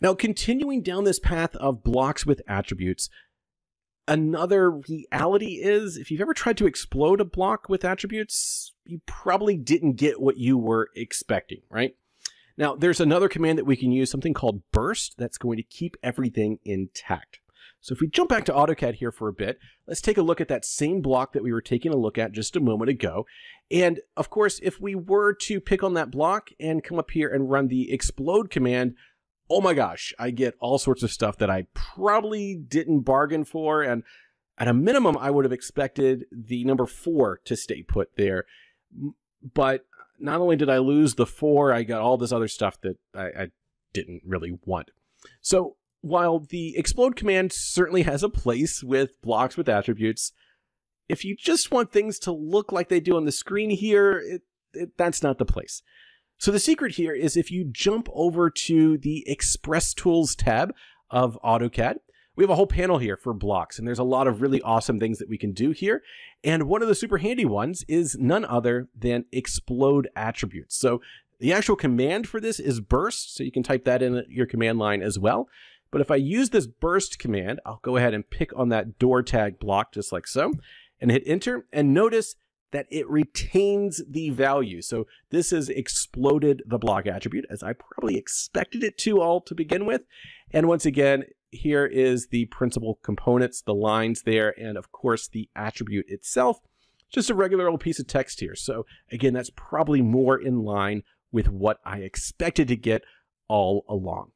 Now, continuing down this path of blocks with attributes, another reality is if you've ever tried to explode a block with attributes, you probably didn't get what you were expecting, right? Now, there's another command that we can use, something called burst, that's going to keep everything intact. So if we jump back to AutoCAD here for a bit, let's take a look at that same block that we were taking a look at just a moment ago. And of course, if we were to pick on that block and come up here and run the explode command, oh my gosh, I get all sorts of stuff that I probably didn't bargain for. And at a minimum, I would have expected the number four to stay put there. But not only did I lose the four, I got all this other stuff that I, I didn't really want. So while the explode command certainly has a place with blocks with attributes, if you just want things to look like they do on the screen here, it, it, that's not the place. So the secret here is if you jump over to the Express Tools tab of AutoCAD, we have a whole panel here for blocks, and there's a lot of really awesome things that we can do here. And one of the super handy ones is none other than explode attributes. So the actual command for this is burst, so you can type that in your command line as well. But if I use this burst command, I'll go ahead and pick on that door tag block just like so and hit enter. And notice that it retains the value. So this has exploded the block attribute as I probably expected it to all to begin with. And once again, here is the principal components, the lines there, and of course the attribute itself. Just a regular old piece of text here. So again, that's probably more in line with what I expected to get all along.